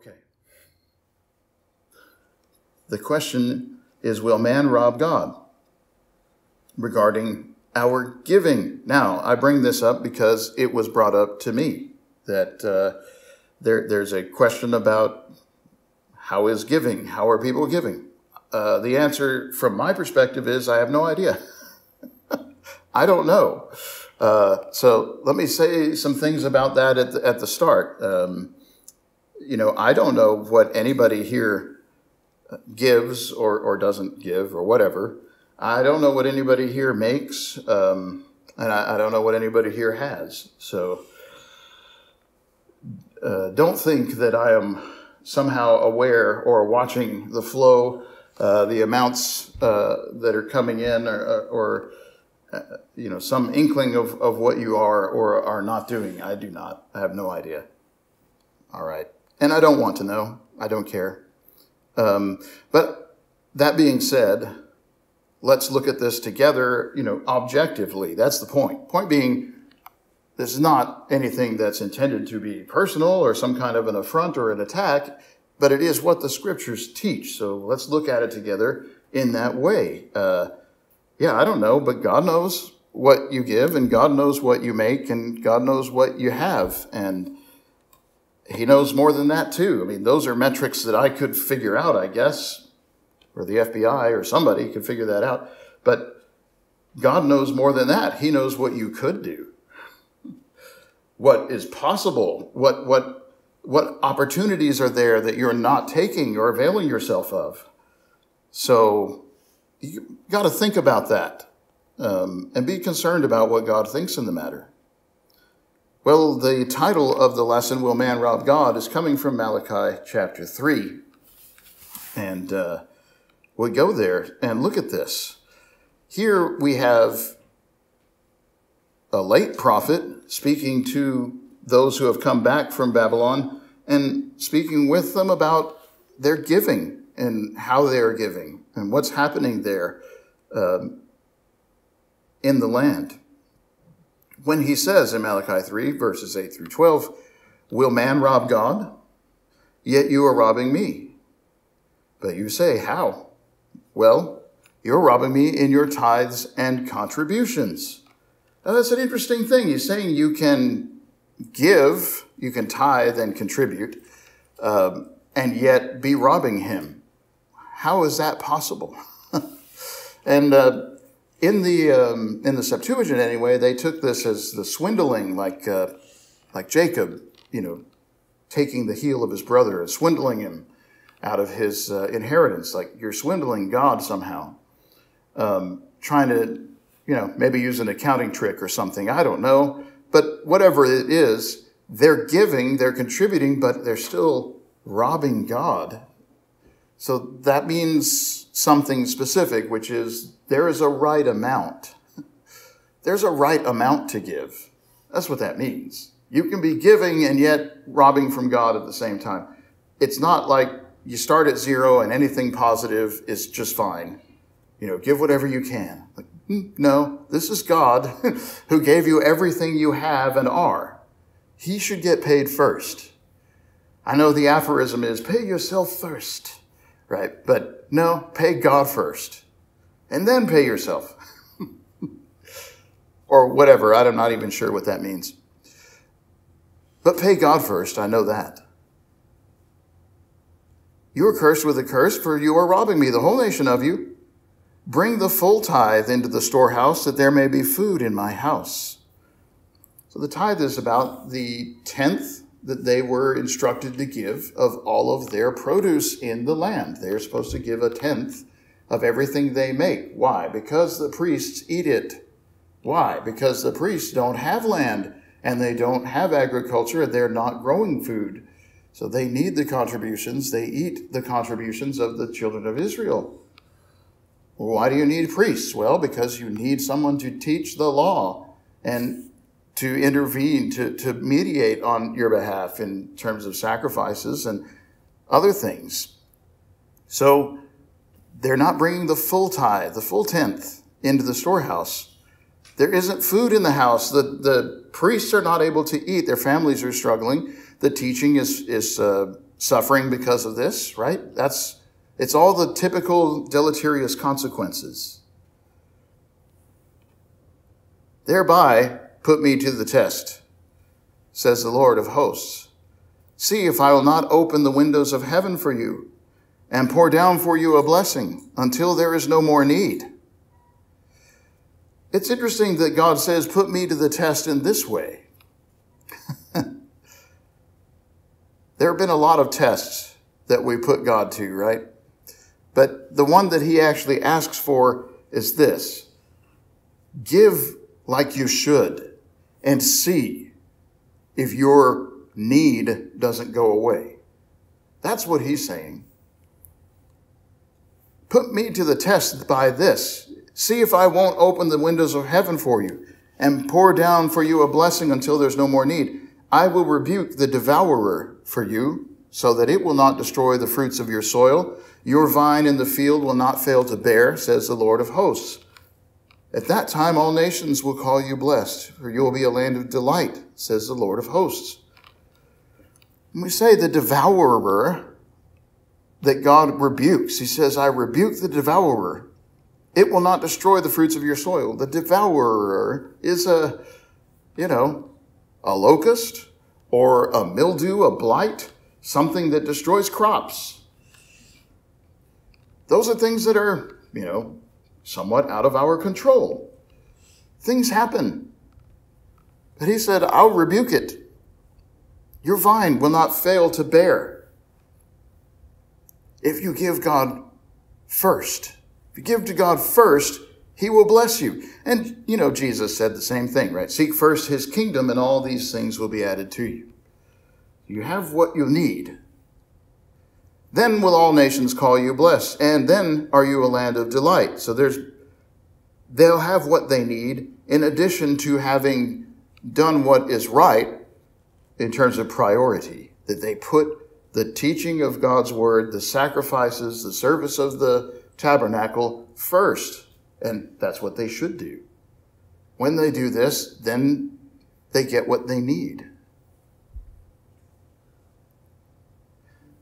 Okay. The question is Will man rob God? Regarding our giving. Now, I bring this up because it was brought up to me that uh, there, there's a question about how is giving? How are people giving? Uh, the answer from my perspective is I have no idea. I don't know. Uh, so let me say some things about that at the, at the start. Um, you know, I don't know what anybody here gives or, or doesn't give or whatever. I don't know what anybody here makes, um, and I, I, don't know what anybody here has. So uh, don't think that I am somehow aware or watching the flow, uh, the amounts uh, that are coming in, or, or uh, you know, some inkling of, of what you are or are not doing. I do not. I have no idea. All right. And I don't want to know. I don't care. Um, but that being said, let's look at this together, you know, objectively. That's the point. Point being, this is not anything that's intended to be personal or some kind of an affront or an attack, but it is what the scriptures teach. So let's look at it together in that way. Uh, yeah, I don't know, but God knows what you give, and God knows what you make, and God knows what you have. And he knows more than that too. I mean, those are metrics that I could figure out, I guess, or the FBI or somebody could figure that out. But God knows more than that. He knows what you could do, what is possible, what what what opportunities are there that you're not taking or availing yourself of. So you got to think about that um, and be concerned about what God thinks in the matter. Well, the title of the lesson, Will Man Rob God, is coming from Malachi chapter 3. And uh, we go there and look at this. Here we have a late prophet speaking to those who have come back from Babylon and speaking with them about their giving and how they are giving and what's happening there um, in the land when he says in Malachi 3, verses 8 through 12, Will man rob God? Yet you are robbing me. But you say, How? Well, you're robbing me in your tithes and contributions. Now, that's an interesting thing. He's saying you can give, you can tithe and contribute, um, and yet be robbing him. How is that possible? and uh, in the um, in the Septuagint anyway, they took this as the swindling, like uh, like Jacob, you know, taking the heel of his brother and swindling him out of his uh, inheritance. Like you're swindling God somehow, um, trying to, you know, maybe use an accounting trick or something. I don't know, but whatever it is, they're giving, they're contributing, but they're still robbing God. So that means something specific, which is there is a right amount. There's a right amount to give. That's what that means. You can be giving and yet robbing from God at the same time. It's not like you start at zero and anything positive is just fine. You know, give whatever you can. Like, hmm, no, this is God who gave you everything you have and are. He should get paid first. I know the aphorism is pay yourself first right? But no, pay God first and then pay yourself. or whatever. I'm not even sure what that means. But pay God first. I know that. You are cursed with a curse, for you are robbing me, the whole nation of you. Bring the full tithe into the storehouse, that there may be food in my house. So the tithe is about the tenth that they were instructed to give of all of their produce in the land. They're supposed to give a tenth of everything they make. Why? Because the priests eat it. Why? Because the priests don't have land and they don't have agriculture and they're not growing food. So they need the contributions. They eat the contributions of the children of Israel. Why do you need priests? Well, because you need someone to teach the law and to intervene, to, to mediate on your behalf in terms of sacrifices and other things. So they're not bringing the full tithe, the full tenth, into the storehouse. There isn't food in the house. The, the priests are not able to eat. Their families are struggling. The teaching is, is uh, suffering because of this, right? That's, it's all the typical deleterious consequences. Thereby put me to the test, says the Lord of hosts. See if I will not open the windows of heaven for you and pour down for you a blessing until there is no more need. It's interesting that God says, put me to the test in this way. there have been a lot of tests that we put God to, right? But the one that he actually asks for is this. Give like you should and see if your need doesn't go away. That's what he's saying. Put me to the test by this. See if I won't open the windows of heaven for you and pour down for you a blessing until there's no more need. I will rebuke the devourer for you so that it will not destroy the fruits of your soil. Your vine in the field will not fail to bear, says the Lord of hosts. At that time, all nations will call you blessed, for you will be a land of delight, says the Lord of hosts. When we say the devourer that God rebukes, he says, I rebuke the devourer. It will not destroy the fruits of your soil. The devourer is a, you know, a locust or a mildew, a blight, something that destroys crops. Those are things that are, you know, somewhat out of our control. Things happen. But he said, I'll rebuke it. Your vine will not fail to bear. If you give God first, if you give to God first, he will bless you. And, you know, Jesus said the same thing, right? Seek first his kingdom, and all these things will be added to you. You have what you need. Then will all nations call you blessed, and then are you a land of delight. So there's, they'll have what they need in addition to having done what is right in terms of priority, that they put the teaching of God's word, the sacrifices, the service of the tabernacle first. And that's what they should do. When they do this, then they get what they need.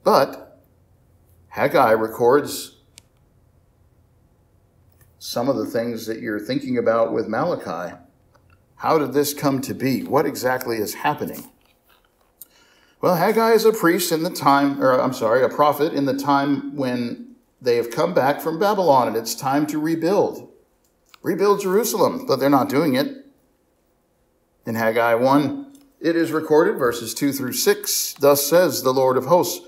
But Haggai records some of the things that you're thinking about with Malachi. How did this come to be? What exactly is happening? Well, Haggai is a priest in the time, or I'm sorry, a prophet in the time when they have come back from Babylon and it's time to rebuild. Rebuild Jerusalem, but they're not doing it. In Haggai 1, it is recorded, verses 2 through 6, Thus says the Lord of hosts,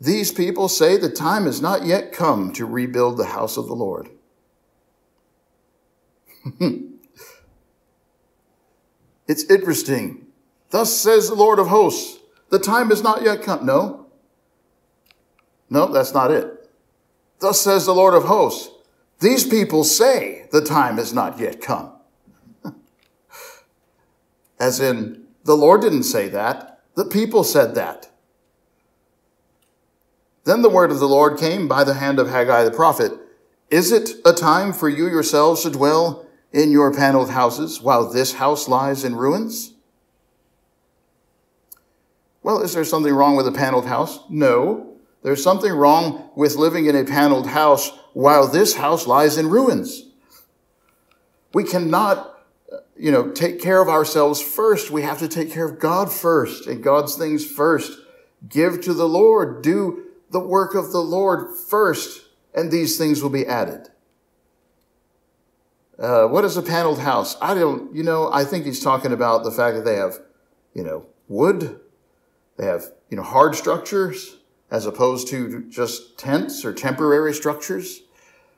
these people say the time has not yet come to rebuild the house of the Lord. it's interesting. Thus says the Lord of hosts, the time has not yet come. No. No, that's not it. Thus says the Lord of hosts, these people say the time has not yet come. As in, the Lord didn't say that. The people said that. Then the word of the Lord came by the hand of Haggai the prophet. Is it a time for you yourselves to dwell in your paneled houses while this house lies in ruins? Well, is there something wrong with a paneled house? No. There's something wrong with living in a paneled house while this house lies in ruins. We cannot, you know, take care of ourselves first. We have to take care of God first and God's things first. Give to the Lord. Do the work of the Lord first, and these things will be added. Uh, what is a paneled house? I don't, you know, I think he's talking about the fact that they have, you know, wood, they have, you know, hard structures as opposed to just tents or temporary structures.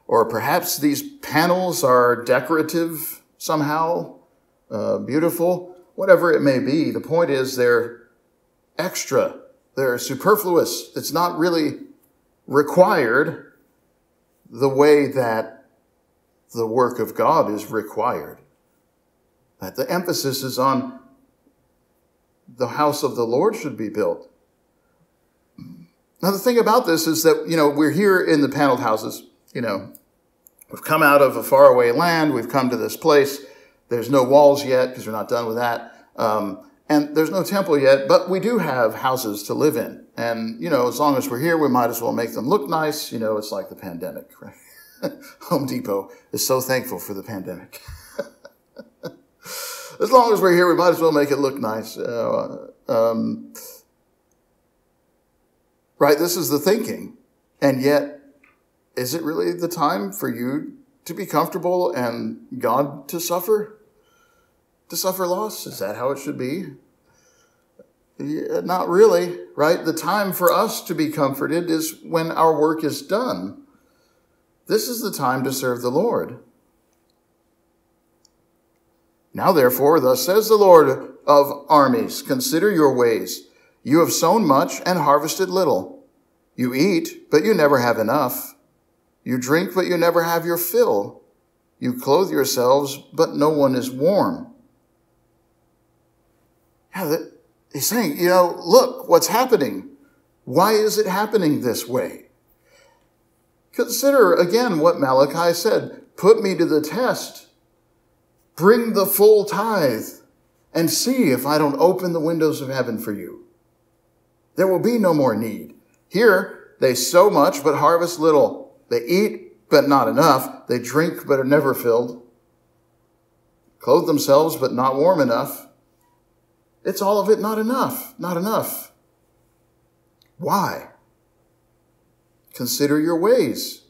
Or perhaps these panels are decorative somehow, uh, beautiful, whatever it may be. The point is they're extra they're superfluous. It's not really required the way that the work of God is required. That the emphasis is on the house of the Lord should be built. Now, the thing about this is that, you know, we're here in the paneled houses, you know, we've come out of a faraway land, we've come to this place. There's no walls yet because we're not done with that. Um, And there's no temple yet, but we do have houses to live in. And, you know, as long as we're here, we might as well make them look nice. You know, it's like the pandemic, right? Home Depot is so thankful for the pandemic. as long as we're here, we might as well make it look nice. Uh, um, right? This is the thinking. And yet, is it really the time for you to be comfortable and God to suffer? To suffer loss? Is that how it should be? Yeah, not really, right? The time for us to be comforted is when our work is done. This is the time to serve the Lord. Now, therefore, thus says the Lord of armies Consider your ways. You have sown much and harvested little. You eat, but you never have enough. You drink, but you never have your fill. You clothe yourselves, but no one is warm. Yeah, he's saying, you know, look what's happening. Why is it happening this way? Consider again what Malachi said put me to the test, bring the full tithe, and see if I don't open the windows of heaven for you. There will be no more need. Here, they sow much but harvest little. They eat but not enough. They drink but are never filled. Clothe themselves but not warm enough. It's all of it not enough, not enough. Why? Consider your ways.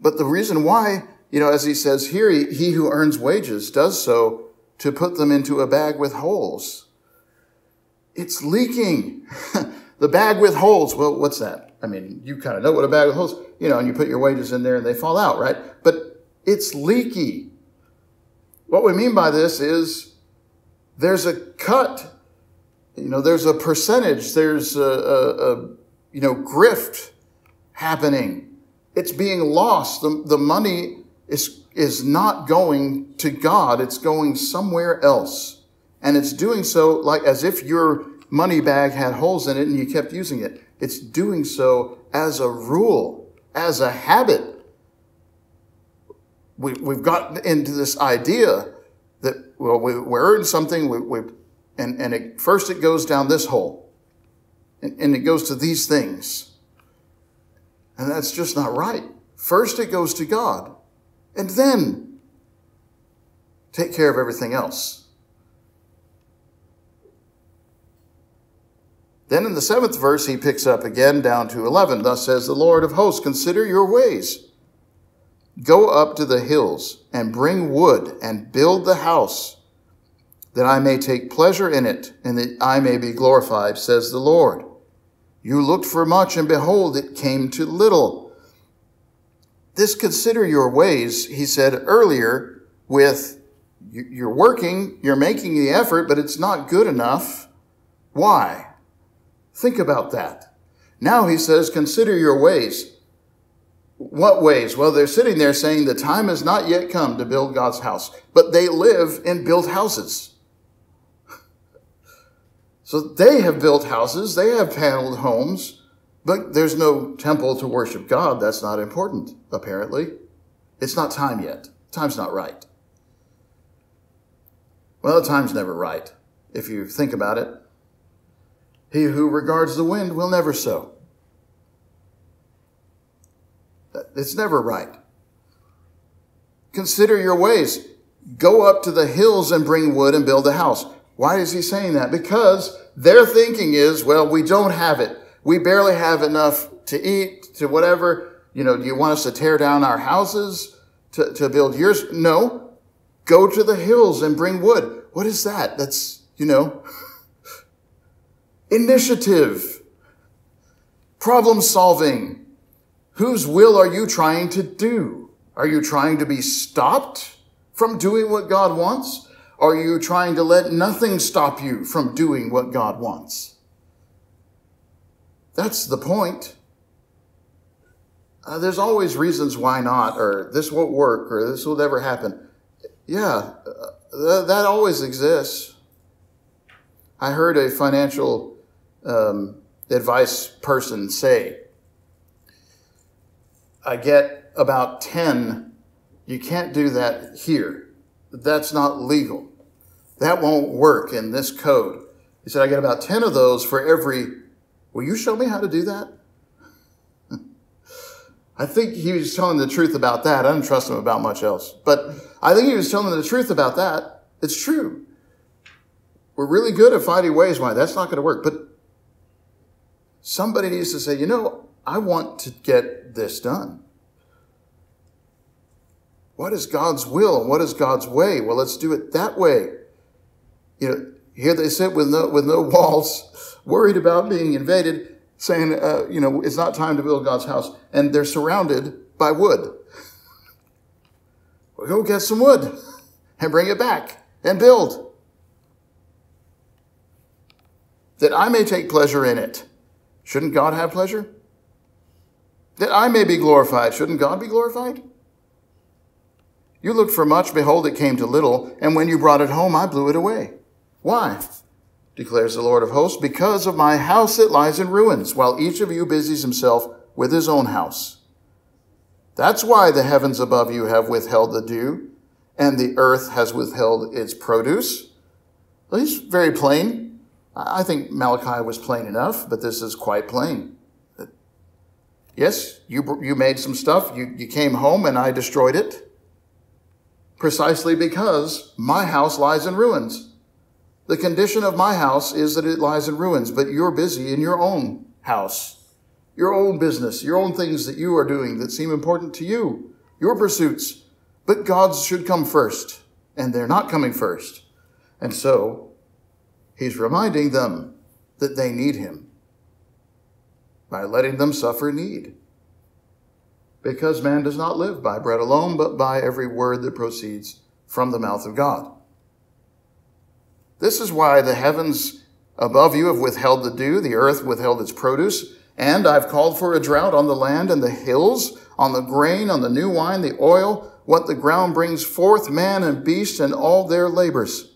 But the reason why, you know, as he says here, he, he who earns wages does so to put them into a bag with holes. It's leaking. the bag with holes. Well, what's that? I mean, you kind of know what a bag with holes, you know, and you put your wages in there and they fall out, right? But it's leaky. What we mean by this is there's a cut, you know, there's a percentage, there's a, a, a you know, grift happening. It's being lost. The, the money is, is not going to God. It's going somewhere else. And it's doing so like as if your money bag had holes in it and you kept using it. It's doing so as a rule, as a habit we, we've gotten into this idea that, well, we, we earn something, we, we, and, and it, first it goes down this hole, and, and it goes to these things. And that's just not right. First it goes to God, and then take care of everything else. Then in the seventh verse, he picks up again down to 11. Thus says the Lord of hosts, consider your ways. Go up to the hills and bring wood and build the house, that I may take pleasure in it and that I may be glorified, says the Lord. You looked for much, and behold, it came to little. This consider your ways, he said earlier, with you're working, you're making the effort, but it's not good enough. Why? Think about that. Now he says, consider your ways. What ways? Well, they're sitting there saying the time has not yet come to build God's house, but they live in built houses. So they have built houses, they have paneled homes, but there's no temple to worship God. That's not important, apparently. It's not time yet. Time's not right. Well, time's never right, if you think about it. He who regards the wind will never sow. It's never right. Consider your ways. Go up to the hills and bring wood and build a house. Why is he saying that? Because their thinking is, well, we don't have it. We barely have enough to eat, to whatever. You know, do you want us to tear down our houses to, to build yours? No. Go to the hills and bring wood. What is that? That's, you know, initiative, problem solving, Whose will are you trying to do? Are you trying to be stopped from doing what God wants? Are you trying to let nothing stop you from doing what God wants? That's the point. Uh, there's always reasons why not, or this won't work, or this will never happen. Yeah, uh, th- that always exists. I heard a financial um, advice person say I get about 10, you can't do that here. That's not legal. That won't work in this code. He said, I get about 10 of those for every. Will you show me how to do that? I think he was telling the truth about that. I don't trust him about much else. But I think he was telling the truth about that. It's true. We're really good at finding ways why that's not going to work. But somebody needs to say, you know, I want to get this done. What is God's will? What is God's way? Well, let's do it that way. You know, here they sit with no, with no walls, worried about being invaded, saying, uh, you know, it's not time to build God's house. And they're surrounded by wood. We'll go get some wood and bring it back and build. That I may take pleasure in it. Shouldn't God have pleasure? That I may be glorified. Shouldn't God be glorified? You looked for much, behold, it came to little, and when you brought it home, I blew it away. Why? Declares the Lord of hosts, because of my house that lies in ruins, while each of you busies himself with his own house. That's why the heavens above you have withheld the dew, and the earth has withheld its produce. Well, he's very plain. I think Malachi was plain enough, but this is quite plain. Yes, you, you made some stuff, you, you came home, and I destroyed it precisely because my house lies in ruins. The condition of my house is that it lies in ruins, but you're busy in your own house, your own business, your own things that you are doing that seem important to you, your pursuits. But God's should come first, and they're not coming first. And so, he's reminding them that they need him by letting them suffer need because man does not live by bread alone, but by every word that proceeds from the mouth of God. This is why the heavens above you have withheld the dew, the earth withheld its produce, and I've called for a drought on the land and the hills, on the grain, on the new wine, the oil, what the ground brings forth, man and beast, and all their labors.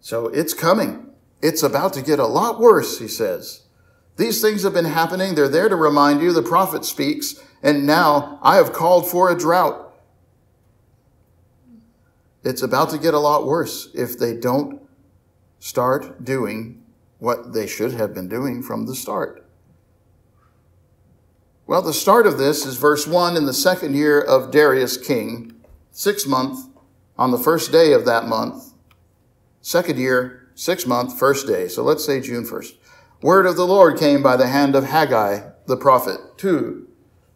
So it's coming. It's about to get a lot worse, he says. These things have been happening. They're there to remind you. The prophet speaks, and now I have called for a drought. It's about to get a lot worse if they don't start doing what they should have been doing from the start. Well, the start of this is verse 1 in the second year of Darius king, sixth month, on the first day of that month. Second year, sixth month, first day. So let's say June 1st. Word of the Lord came by the hand of Haggai the prophet to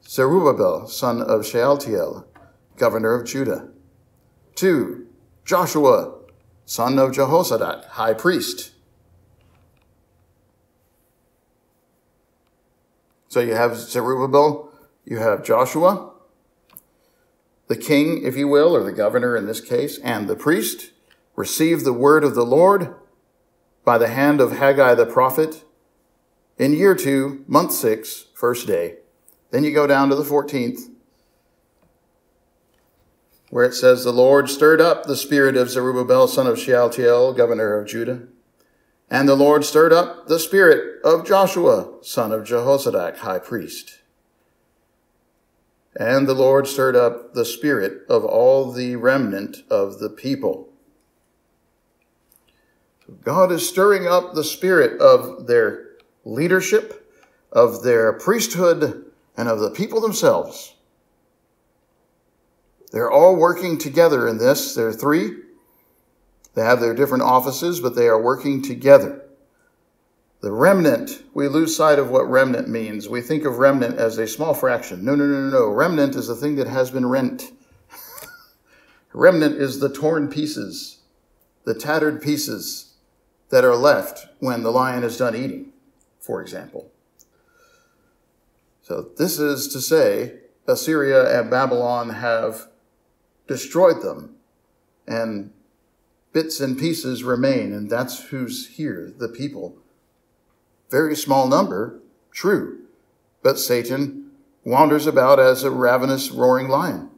Zerubbabel, son of Shealtiel, governor of Judah, to Joshua, son of Jehozadak, high priest. So you have Zerubbabel, you have Joshua, the king, if you will, or the governor in this case, and the priest receive the word of the Lord by the hand of Haggai the prophet in year two, month six, first day. Then you go down to the 14th, where it says, The Lord stirred up the spirit of Zerubbabel, son of Shealtiel, governor of Judah. And the Lord stirred up the spirit of Joshua, son of Jehozadak, high priest. And the Lord stirred up the spirit of all the remnant of the people. God is stirring up the spirit of their leadership, of their priesthood, and of the people themselves. They're all working together in this. There are three. They have their different offices, but they are working together. The remnant, we lose sight of what remnant means. We think of remnant as a small fraction. No, no, no, no, no. Remnant is the thing that has been rent. remnant is the torn pieces, the tattered pieces that are left when the lion is done eating for example. So this is to say, Assyria and Babylon have destroyed them, and bits and pieces remain, and that's who's here, the people. Very small number, true, but Satan wanders about as a ravenous, roaring lion.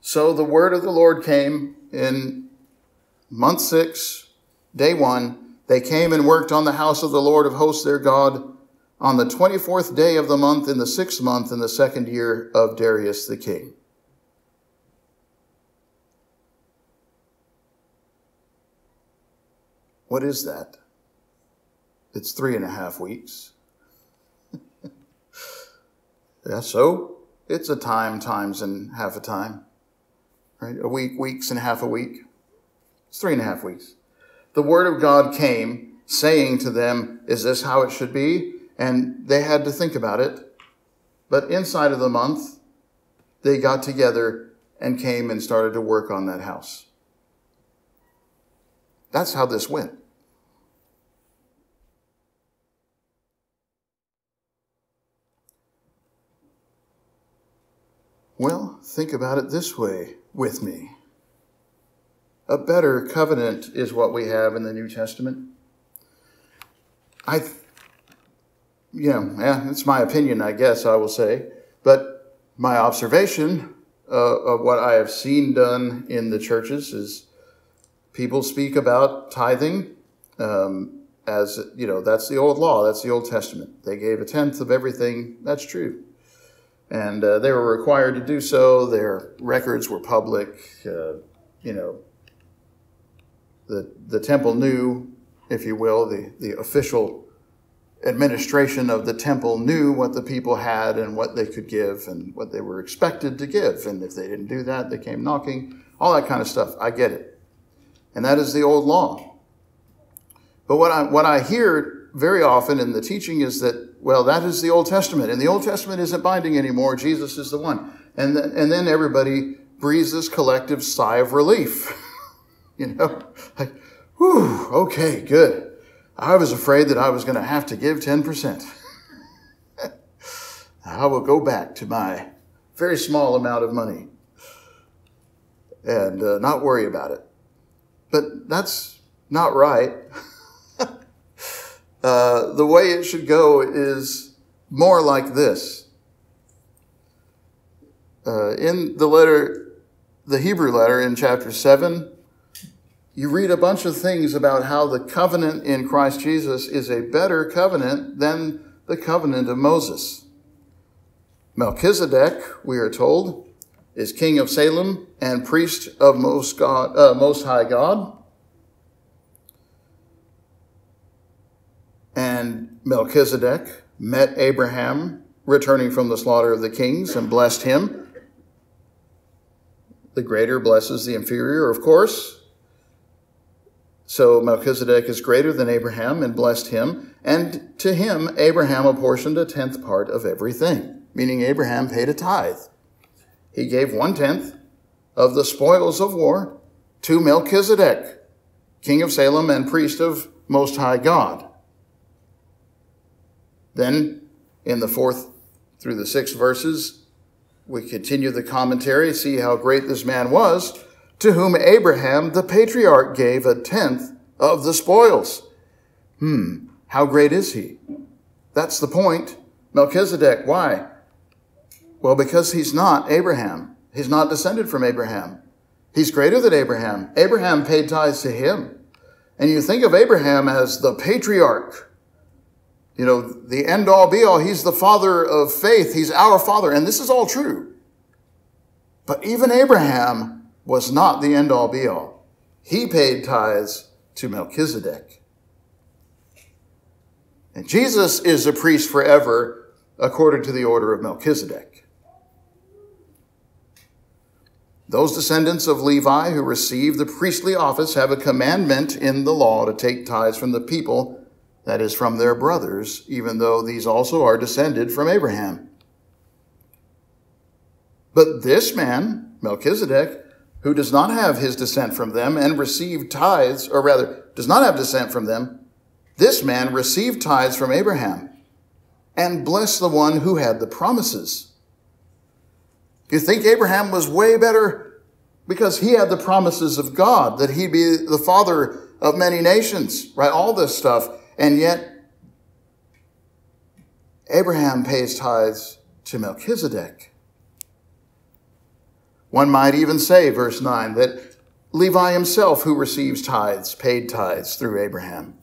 So the word of the Lord came in month six, day one, they came and worked on the house of the Lord of hosts their God on the 24th day of the month in the sixth month in the second year of Darius the king. What is that? It's three and a half weeks. yeah, so it's a time, times, and half a time. Right? A week, weeks, and half a week. It's three and a half weeks. The word of God came saying to them, Is this how it should be? And they had to think about it. But inside of the month, they got together and came and started to work on that house. That's how this went. Well, think about it this way with me. A better covenant is what we have in the New Testament. I, you know, yeah, it's my opinion, I guess I will say, but my observation uh, of what I have seen done in the churches is people speak about tithing um, as, you know, that's the old law, that's the Old Testament. They gave a tenth of everything, that's true and uh, they were required to do so. Their records were public. Uh, you know, the the temple knew, if you will, the the official administration of the temple knew what the people had and what they could give and what they were expected to give. And if they didn't do that, they came knocking. All that kind of stuff. I get it, and that is the old law. But what I what I hear very often in the teaching is that well, that is the Old Testament, and the Old Testament isn't binding anymore. Jesus is the one. And, th- and then everybody breathes this collective sigh of relief. you know, like, whew, okay, good. I was afraid that I was going to have to give 10%. I will go back to my very small amount of money and uh, not worry about it. But that's not right. Uh, the way it should go is more like this. Uh, in the letter, the Hebrew letter in chapter 7, you read a bunch of things about how the covenant in Christ Jesus is a better covenant than the covenant of Moses. Melchizedek, we are told, is king of Salem and priest of Most, God, uh, Most High God. And Melchizedek met Abraham returning from the slaughter of the kings and blessed him. The greater blesses the inferior, of course. So Melchizedek is greater than Abraham and blessed him. And to him, Abraham apportioned a tenth part of everything, meaning Abraham paid a tithe. He gave one tenth of the spoils of war to Melchizedek, king of Salem and priest of Most High God. Then, in the fourth through the sixth verses, we continue the commentary, see how great this man was, to whom Abraham the patriarch gave a tenth of the spoils. Hmm, how great is he? That's the point. Melchizedek, why? Well, because he's not Abraham. He's not descended from Abraham. He's greater than Abraham. Abraham paid tithes to him. And you think of Abraham as the patriarch you know, the end all be all. He's the father of faith. He's our father. And this is all true. But even Abraham was not the end all be all. He paid tithes to Melchizedek. And Jesus is a priest forever according to the order of Melchizedek. Those descendants of Levi who receive the priestly office have a commandment in the law to take tithes from the people that is, from their brothers, even though these also are descended from Abraham. But this man, Melchizedek, who does not have his descent from them and received tithes, or rather, does not have descent from them, this man received tithes from Abraham and blessed the one who had the promises. You think Abraham was way better because he had the promises of God, that he'd be the father of many nations, right? All this stuff. And yet, Abraham pays tithes to Melchizedek. One might even say, verse 9, that Levi himself, who receives tithes, paid tithes through Abraham.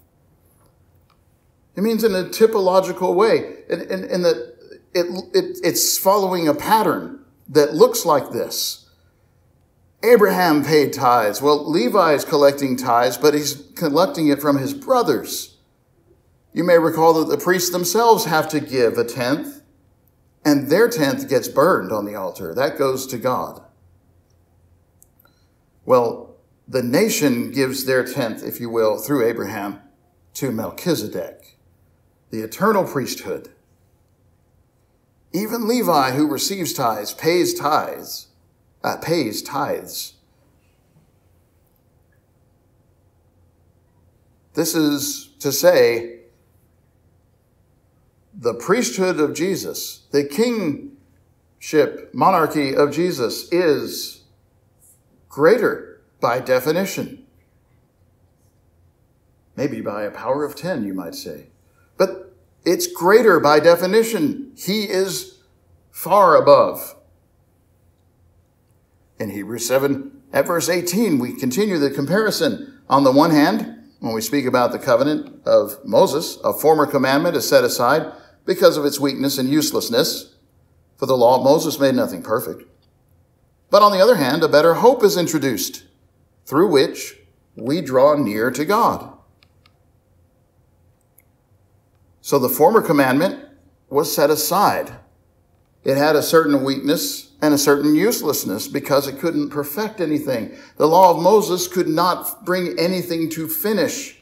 It means in a typological way, in, in, in that it, it, it's following a pattern that looks like this. Abraham paid tithes. Well, Levi is collecting tithes, but he's collecting it from his brothers. You may recall that the priests themselves have to give a tenth, and their tenth gets burned on the altar. That goes to God. Well, the nation gives their tenth, if you will, through Abraham to Melchizedek, the eternal priesthood. Even Levi, who receives tithes, pays tithes, uh, pays tithes. This is to say, the priesthood of Jesus, the kingship, monarchy of Jesus is greater by definition. Maybe by a power of 10, you might say. But it's greater by definition. He is far above. In Hebrews 7, at verse 18, we continue the comparison. On the one hand, when we speak about the covenant of Moses, a former commandment is set aside because of its weakness and uselessness, for the law of Moses made nothing perfect. But on the other hand, a better hope is introduced through which we draw near to God. So the former commandment was set aside. It had a certain weakness and a certain uselessness because it couldn't perfect anything. The law of Moses could not bring anything to finish.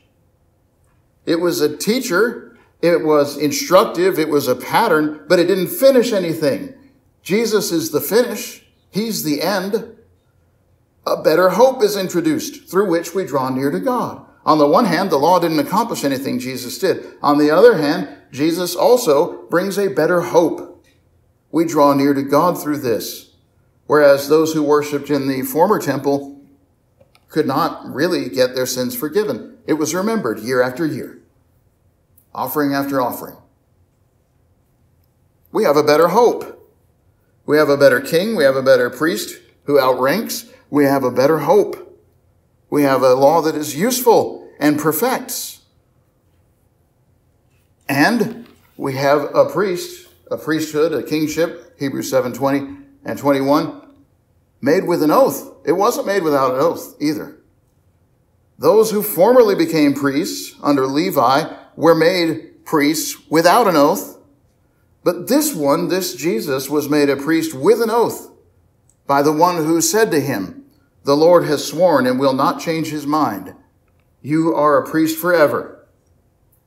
It was a teacher, it was instructive, it was a pattern, but it didn't finish anything. Jesus is the finish. He's the end. A better hope is introduced through which we draw near to God. On the one hand, the law didn't accomplish anything Jesus did. On the other hand, Jesus also brings a better hope. We draw near to God through this. Whereas those who worshiped in the former temple could not really get their sins forgiven. It was remembered year after year, offering after offering. We have a better hope. We have a better king. We have a better priest who outranks. We have a better hope. We have a law that is useful and perfects. And we have a priest, a priesthood, a kingship, Hebrews 7 20 and 21, made with an oath. It wasn't made without an oath either. Those who formerly became priests under Levi were made priests without an oath but this one, this Jesus, was made a priest with an oath by the one who said to him, The Lord has sworn and will not change his mind. You are a priest forever,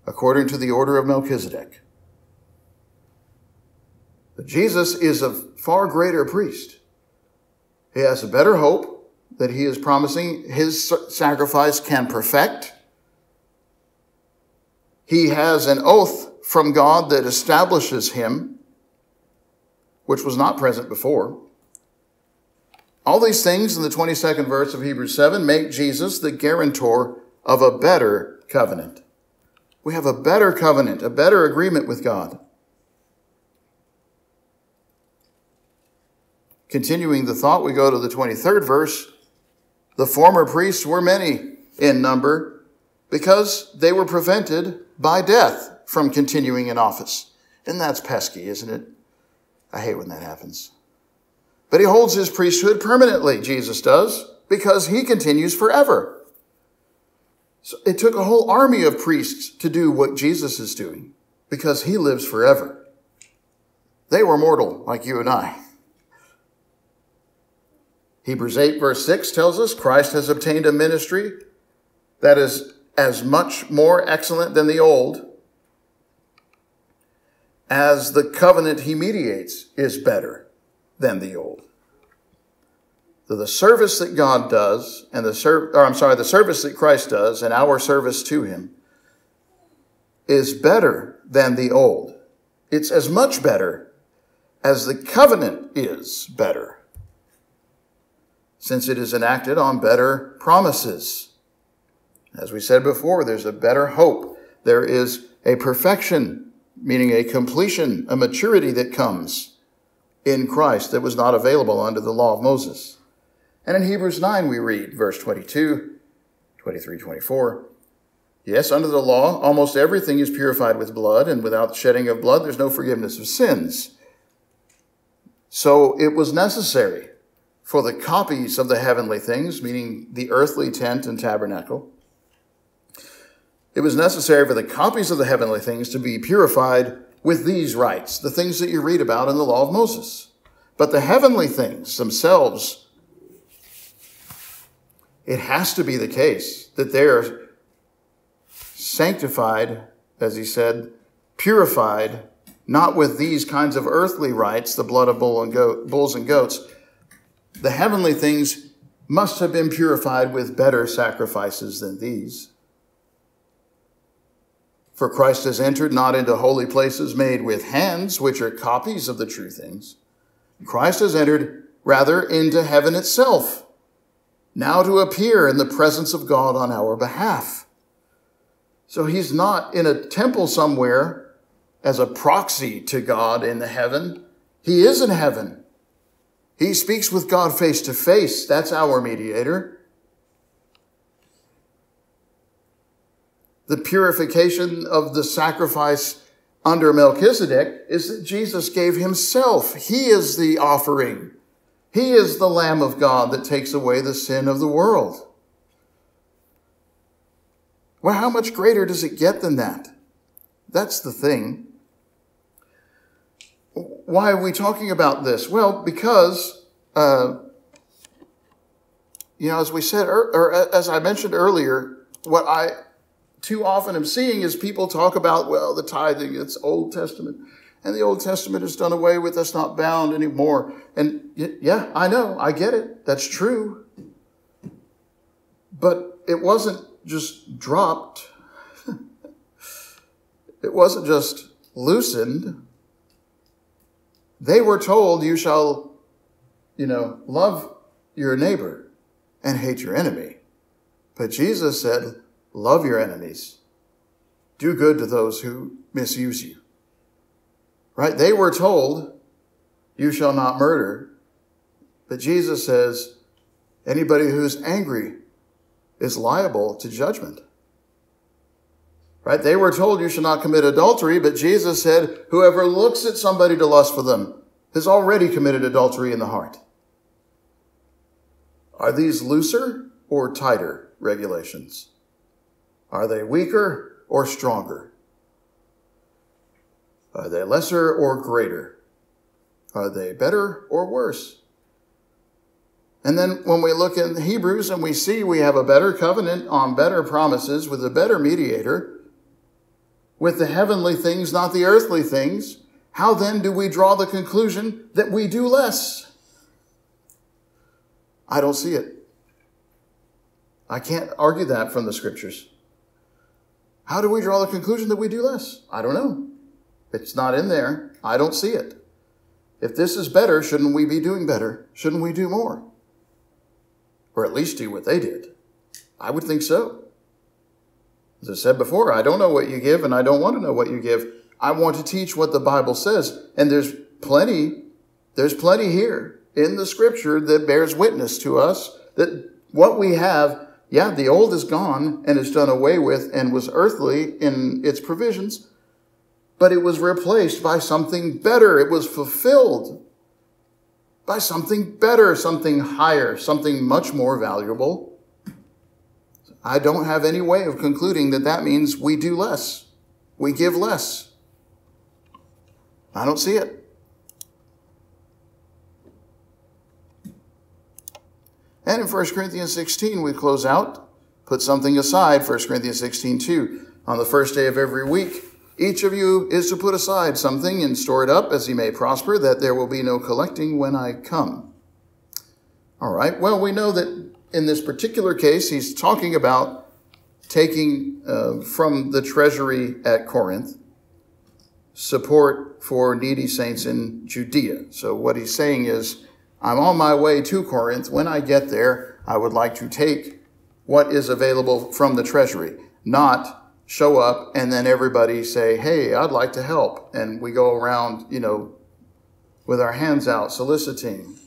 according to the order of Melchizedek. But Jesus is a far greater priest. He has a better hope that he is promising his sacrifice can perfect. He has an oath from God that establishes him, which was not present before. All these things in the 22nd verse of Hebrews 7 make Jesus the guarantor of a better covenant. We have a better covenant, a better agreement with God. Continuing the thought, we go to the 23rd verse. The former priests were many in number because they were prevented by death from continuing in office. And that's pesky, isn't it? I hate when that happens. But he holds his priesthood permanently, Jesus does, because he continues forever. So it took a whole army of priests to do what Jesus is doing, because he lives forever. They were mortal, like you and I. Hebrews 8, verse 6 tells us Christ has obtained a ministry that is as much more excellent than the old, as the covenant he mediates is better than the old. So the service that God does and the ser- or I'm sorry, the service that Christ does and our service to him is better than the old. It's as much better as the covenant is better, since it is enacted on better promises. As we said before, there's a better hope. There is a perfection meaning a completion, a maturity that comes in Christ that was not available under the law of Moses. And in Hebrews 9, we read, verse 22, 23, 24, Yes, under the law, almost everything is purified with blood, and without the shedding of blood, there's no forgiveness of sins. So it was necessary for the copies of the heavenly things, meaning the earthly tent and tabernacle, it was necessary for the copies of the heavenly things to be purified with these rites, the things that you read about in the law of Moses. But the heavenly things themselves, it has to be the case that they're sanctified, as he said, purified, not with these kinds of earthly rites, the blood of bull and goat, bulls and goats. The heavenly things must have been purified with better sacrifices than these. For Christ has entered not into holy places made with hands, which are copies of the true things. Christ has entered rather into heaven itself, now to appear in the presence of God on our behalf. So he's not in a temple somewhere as a proxy to God in the heaven. He is in heaven. He speaks with God face to face. That's our mediator. The purification of the sacrifice under Melchizedek is that Jesus gave himself. He is the offering. He is the Lamb of God that takes away the sin of the world. Well, how much greater does it get than that? That's the thing. Why are we talking about this? Well, because, uh, you know, as we said, or, or as I mentioned earlier, what I too often am seeing is people talk about, well, the tithing, it's Old Testament. And the Old Testament is done away with. That's not bound anymore. And yeah, I know. I get it. That's true. But it wasn't just dropped. it wasn't just loosened. They were told, you shall, you know, love your neighbor and hate your enemy. But Jesus said, Love your enemies. Do good to those who misuse you. Right? They were told, you shall not murder. But Jesus says, anybody who's angry is liable to judgment. Right? They were told you shall not commit adultery, but Jesus said, whoever looks at somebody to lust for them has already committed adultery in the heart. Are these looser or tighter regulations? Are they weaker or stronger? Are they lesser or greater? Are they better or worse? And then when we look in the Hebrews and we see we have a better covenant on better promises with a better mediator, with the heavenly things, not the earthly things, how then do we draw the conclusion that we do less? I don't see it. I can't argue that from the scriptures. How do we draw the conclusion that we do less? I don't know. It's not in there. I don't see it. If this is better, shouldn't we be doing better? Shouldn't we do more? Or at least do what they did? I would think so. As I said before, I don't know what you give and I don't want to know what you give. I want to teach what the Bible says. And there's plenty, there's plenty here in the scripture that bears witness to us that what we have yeah, the old is gone and is done away with and was earthly in its provisions, but it was replaced by something better. It was fulfilled by something better, something higher, something much more valuable. I don't have any way of concluding that that means we do less, we give less. I don't see it. And in 1 Corinthians 16, we close out, put something aside, 1 Corinthians 16, 2. On the first day of every week, each of you is to put aside something and store it up as he may prosper, that there will be no collecting when I come. All right, well, we know that in this particular case, he's talking about taking uh, from the treasury at Corinth support for needy saints in Judea. So what he's saying is, I'm on my way to Corinth. When I get there, I would like to take what is available from the treasury, not show up and then everybody say, Hey, I'd like to help. And we go around, you know, with our hands out soliciting.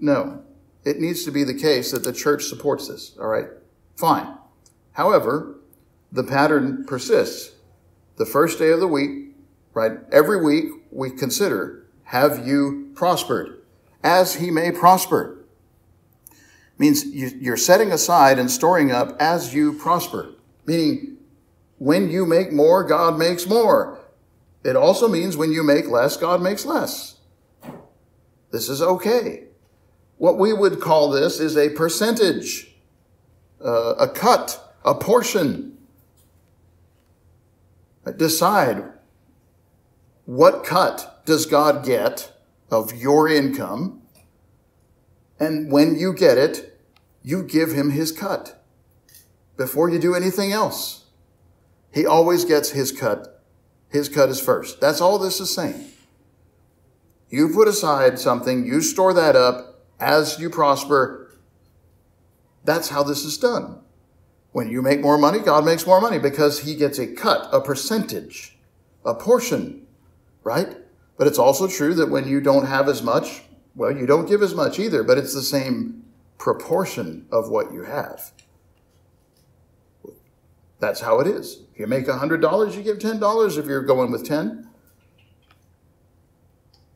No, it needs to be the case that the church supports this. All right. Fine. However, the pattern persists. The first day of the week, right? Every week we consider, have you prospered? As he may prosper. Means you, are setting aside and storing up as you prosper. Meaning, when you make more, God makes more. It also means when you make less, God makes less. This is okay. What we would call this is a percentage, uh, a cut, a portion. Decide what cut does God get of your income? And when you get it, you give him his cut before you do anything else. He always gets his cut. His cut is first. That's all this is saying. You put aside something, you store that up as you prosper. That's how this is done. When you make more money, God makes more money because he gets a cut, a percentage, a portion, right? But it's also true that when you don't have as much, well, you don't give as much either, but it's the same proportion of what you have. That's how it is. If you make $100, you give $10 if you're going with 10.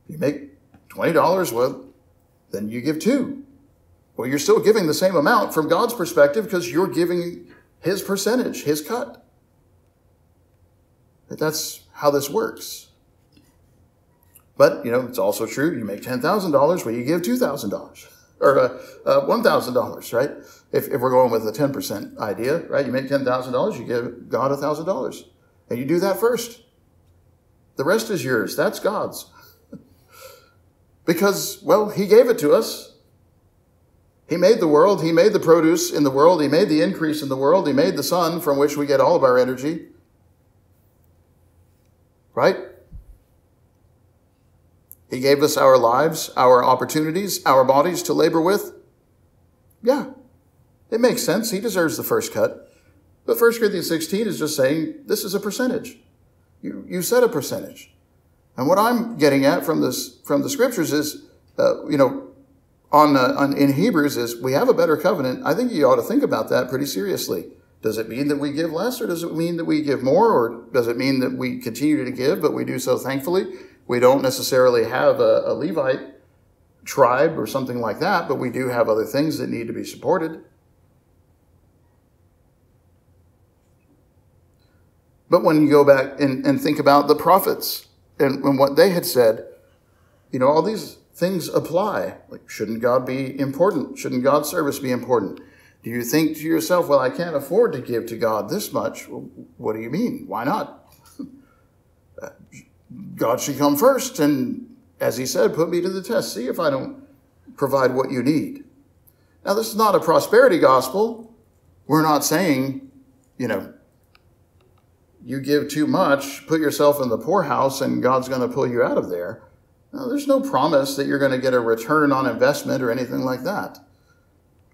You make $20, well, then you give two. Well, you're still giving the same amount from God's perspective because you're giving his percentage, his cut. That's how this works. But, you know, it's also true. You make $10,000, well, you give $2,000 or uh, uh, $1,000, right? If, if we're going with a 10% idea, right? You make $10,000, you give God $1,000. And you do that first. The rest is yours. That's God's. Because, well, He gave it to us. He made the world. He made the produce in the world. He made the increase in the world. He made the sun from which we get all of our energy. Right? He gave us our lives, our opportunities, our bodies to labor with. Yeah, it makes sense. He deserves the first cut. But 1 Corinthians 16 is just saying this is a percentage. You, you set a percentage. And what I'm getting at from this from the scriptures is, uh, you know, on, uh, on in Hebrews is we have a better covenant. I think you ought to think about that pretty seriously. Does it mean that we give less, or does it mean that we give more, or does it mean that we continue to give, but we do so thankfully? We don't necessarily have a, a Levite tribe or something like that, but we do have other things that need to be supported. But when you go back and, and think about the prophets, and, and what they had said, you know, all these things apply. Like, shouldn't God be important? Shouldn't God's service be important? Do you think to yourself, well, I can't afford to give to God this much? Well, what do you mean? Why not? God should come first, and as he said, put me to the test. See if I don't provide what you need. Now, this is not a prosperity gospel. We're not saying, you know, you give too much, put yourself in the poorhouse, and God's going to pull you out of there. No, there's no promise that you're going to get a return on investment or anything like that.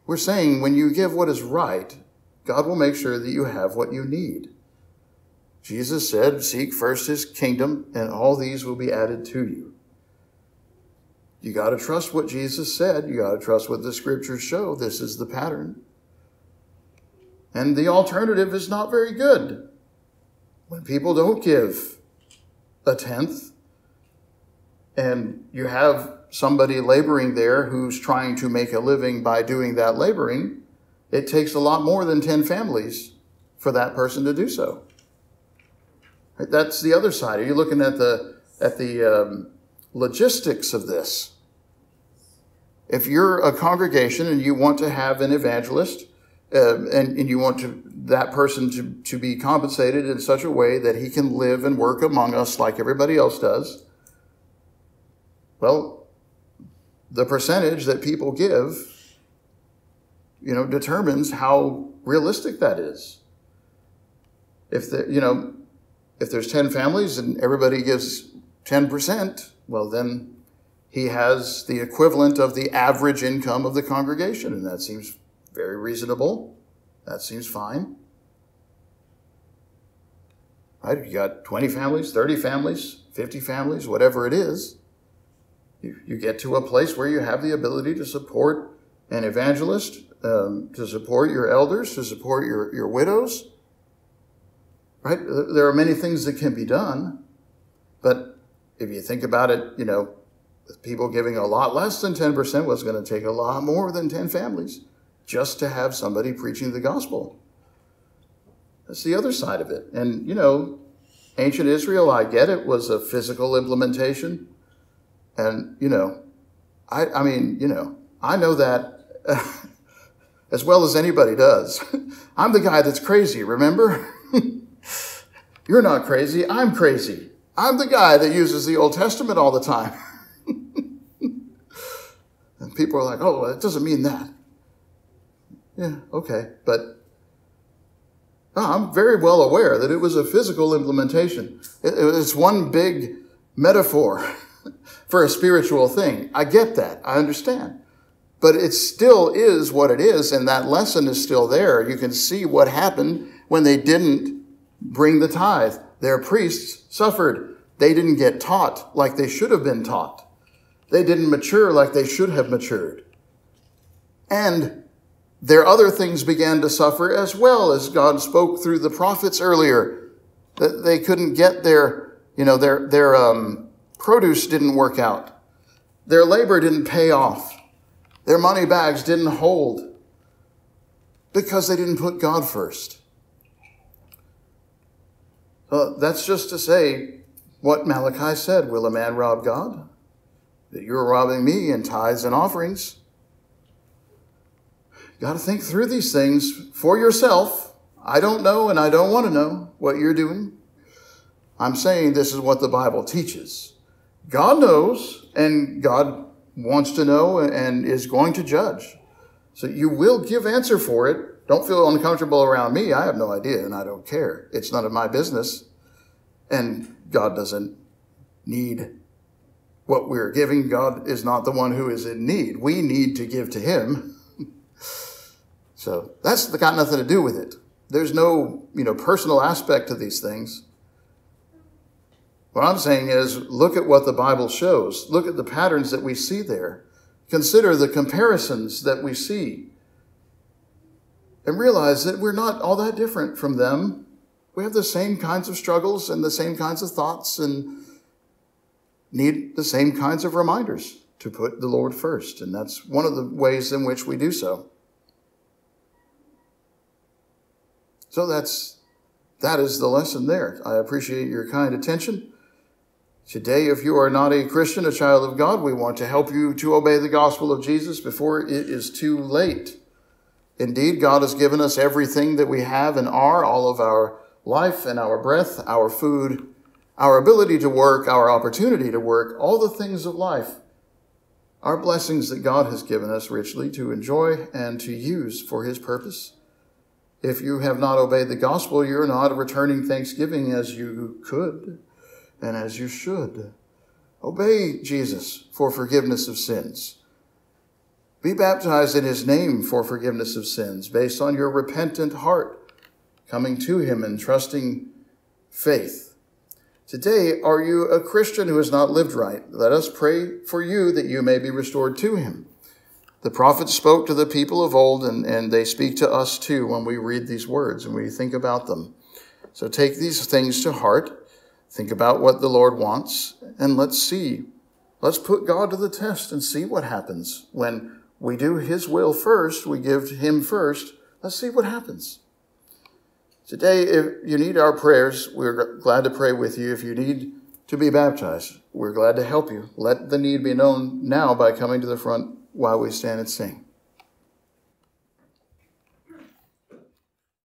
We're saying when you give what is right, God will make sure that you have what you need. Jesus said, Seek first his kingdom, and all these will be added to you. You got to trust what Jesus said. You got to trust what the scriptures show. This is the pattern. And the alternative is not very good when people don't give a tenth and you have somebody laboring there who's trying to make a living by doing that laboring, it takes a lot more than 10 families for that person to do so. That's the other side. Are you looking at the, at the um, logistics of this? If you're a congregation and you want to have an evangelist, uh, and, and you want to, that person to, to be compensated in such a way that he can live and work among us like everybody else does, well, the percentage that people give, you know, determines how realistic that is. If the, you know, if there's 10 families and everybody gives 10%, well, then he has the equivalent of the average income of the congregation, and that seems very reasonable. That seems fine. Right? You got 20 families, 30 families, 50 families, whatever it is. You, you get to a place where you have the ability to support an evangelist, um, to support your elders, to support your, your widows. Right? There are many things that can be done, but if you think about it, you know, people giving a lot less than 10% was going to take a lot more than 10 families just to have somebody preaching the gospel. That's the other side of it. And, you know, ancient Israel, I get it, was a physical implementation. And, you know, I, I mean, you know, I know that as well as anybody does. I'm the guy that's crazy, remember? You're not crazy, I'm crazy. I'm the guy that uses the Old Testament all the time. and people are like, oh, it doesn't mean that. Yeah, okay. But I'm very well aware that it was a physical implementation. It, it's one big metaphor for a spiritual thing. I get that. I understand. But it still is what it is, and that lesson is still there. You can see what happened when they didn't bring the tithe. Their priests suffered. They didn't get taught like they should have been taught. They didn't mature like they should have matured. And their other things began to suffer as well as God spoke through the prophets earlier. That they couldn't get their, you know, their, their um, produce didn't work out. Their labor didn't pay off. Their money bags didn't hold because they didn't put God first. Well, that's just to say what Malachi said Will a man rob God? That you're robbing me in tithes and offerings. You got to think through these things for yourself. I don't know and I don't want to know what you're doing. I'm saying this is what the Bible teaches. God knows and God wants to know and is going to judge. So you will give answer for it. Don't feel uncomfortable around me. I have no idea and I don't care. It's none of my business. And God doesn't need what we're giving. God is not the one who is in need. We need to give to him. so that's got nothing to do with it. There's no, you know, personal aspect to these things. What I'm saying is look at what the Bible shows. Look at the patterns that we see there. Consider the comparisons that we see. And realize that we're not all that different from them. We have the same kinds of struggles and the same kinds of thoughts and need the same kinds of reminders to put the Lord first. And that's one of the ways in which we do so. So that's that is the lesson there. I appreciate your kind attention. Today, if you are not a Christian, a child of God, we want to help you to obey the gospel of Jesus before it is too late. Indeed, God has given us everything that we have and are, all of our life and our breath, our food, our ability to work, our opportunity to work, all the things of life are blessings that God has given us richly to enjoy and to use for his purpose. If you have not obeyed the gospel, you're not returning thanksgiving as you could and as you should. Obey Jesus for forgiveness of sins. Be baptized in his name for forgiveness of sins based on your repentant heart, coming to him and trusting faith. Today, are you a Christian who has not lived right? Let us pray for you that you may be restored to him. The prophets spoke to the people of old, and, and they speak to us too when we read these words and we think about them. So take these things to heart Think about what the Lord wants and let's see. Let's put God to the test and see what happens. When we do His will first, we give Him first, let's see what happens. Today, if you need our prayers, we're glad to pray with you. If you need to be baptized, we're glad to help you. Let the need be known now by coming to the front while we stand and sing.